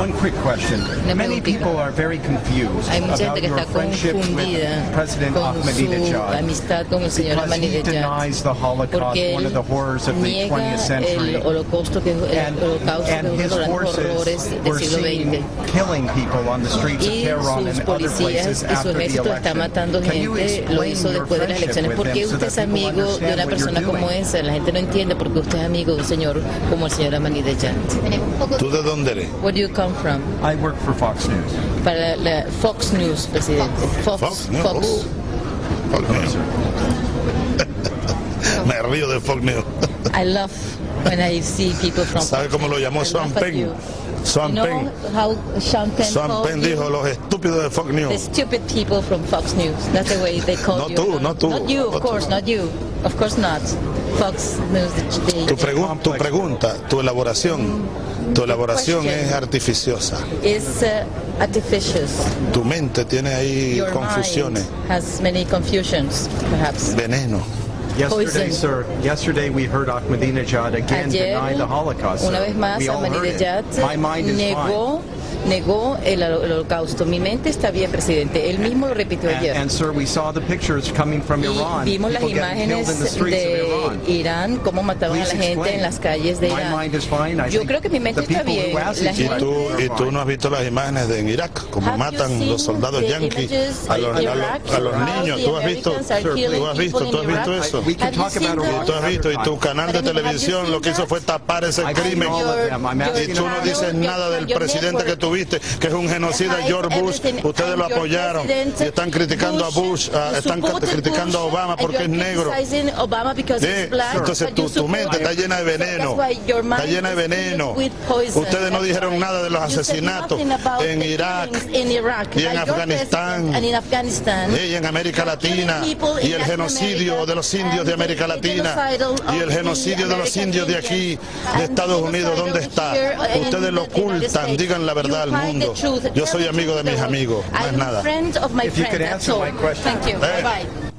One quick question. Una Many preguntita. people are very confused Hay mucha gente about que your está friendship with confundida President con su Ahmadinejad. amistad con el señor Because he Ahmadinejad denies the Holocaust, porque one of the horrors of the niega 20th century. el holocausto que el holocausto es uno his de los horrores forces del were siglo seen XX. killing people on the streets of y Tehran sus and other policías places y su after the ejército está election. matando Can you gente, lo explain hizo your después de las friendship elecciones. with ¿Por qué usted that es people amigo de understand una what you're persona como esa? La gente no entiende por qué usted es amigo de un señor como el señor Ahmadinejad. ¿Tú de dónde eres? Where do you come from? I work for Fox News. Para la Fox News, presidente. Fox. Fox, no. Fox. Uh, Fox News. Me río de Fox News. I love when I see people from ¿Sabe Fox cómo lo News. llamó Sean Penn? you. Sean Penn. how Sean Penn dijo los estúpidos de Fox The News. stupid people from Fox News. That's the way they call No you. tú, no tú. Not you, of No tú. course, not you. Of course not. Fox News. the- Tu, the- pregun- tu pregunta, tu elaboración, tu elaboración es artificiosa. is uh. Tu mente tiene ahí Your confusiones, mind has many confusions, perhaps. veneno. Yesterday, Poison. sir, yesterday we heard Ahmadinejad again Ayer, deny the Holocaust. una vez más, we all heard it. Ahmadinejad My mind is negó, negó el, el holocausto. Mi mente está bien, presidente. Él mismo lo repitió fine. And, ayer. and sir, we saw the pictures coming from Y Iran. vimos las people imágenes de Iran. Irán, cómo mataban a la Please gente explain. en las calles de Irán. Yo creo que mi mente está bien. Y tú, y tú no has visto las imágenes de en Irak, Have matan los soldados yanquis a los, a los- a los niños. ¿Tú has visto? ¿Tú has visto? ¿Tú has visto eso? Tú has visto y tu canal de televisión lo que hizo fue tapar ese crimen. Y tú no dices nada del presidente que network. Tuviste, que es un genocida, George Bush. Ustedes lo apoyaron y están criticando a Bush, ah, están criticando a Obama porque es negro. black, Entonces tu, mente está llena de veneno. So Está llena de veneno. Ustedes no dijeron nada de los You asesinatos en Irak killings in Iraq y en Afganistán. y en América Latina y el genocidio de los indios de América Latina y el genocidio de los indios de aquí, de Estados Unidos, ¿dónde está? Ustedes lo ocultan, digan la verdad You al mundo. Yo soy amigo de mis amigos, más I'm nada. Thank you. Eh. Bye bye.